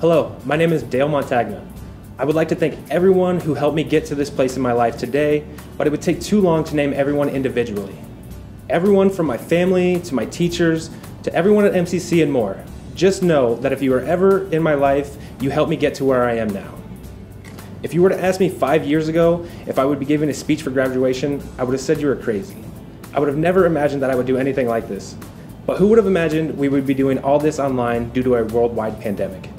Hello, my name is Dale Montagna. I would like to thank everyone who helped me get to this place in my life today, but it would take too long to name everyone individually. Everyone from my family to my teachers to everyone at MCC and more. Just know that if you were ever in my life, you helped me get to where I am now. If you were to ask me five years ago if I would be giving a speech for graduation, I would have said you were crazy. I would have never imagined that I would do anything like this. But who would have imagined we would be doing all this online due to a worldwide pandemic?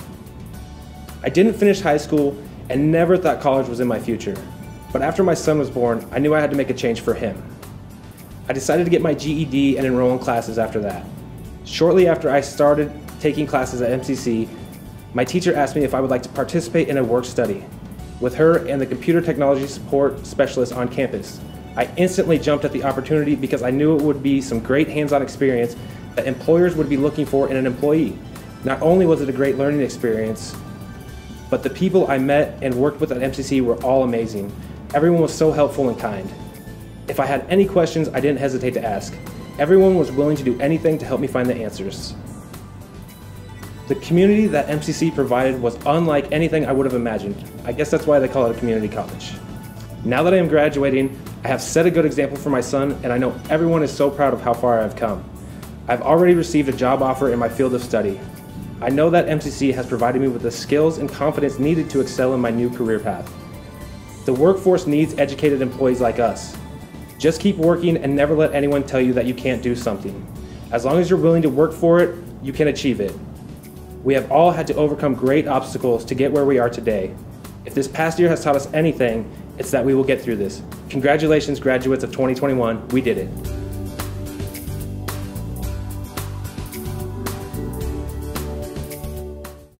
I didn't finish high school and never thought college was in my future. But after my son was born, I knew I had to make a change for him. I decided to get my GED and enroll in classes after that. Shortly after I started taking classes at MCC, my teacher asked me if I would like to participate in a work study with her and the computer technology support specialist on campus. I instantly jumped at the opportunity because I knew it would be some great hands-on experience that employers would be looking for in an employee. Not only was it a great learning experience, but the people I met and worked with at MCC were all amazing. Everyone was so helpful and kind. If I had any questions, I didn't hesitate to ask. Everyone was willing to do anything to help me find the answers. The community that MCC provided was unlike anything I would have imagined. I guess that's why they call it a community college. Now that I am graduating, I have set a good example for my son, and I know everyone is so proud of how far I have come. I've already received a job offer in my field of study. I know that MCC has provided me with the skills and confidence needed to excel in my new career path. The workforce needs educated employees like us. Just keep working and never let anyone tell you that you can't do something. As long as you're willing to work for it, you can achieve it. We have all had to overcome great obstacles to get where we are today. If this past year has taught us anything, it's that we will get through this. Congratulations, graduates of 2021. We did it.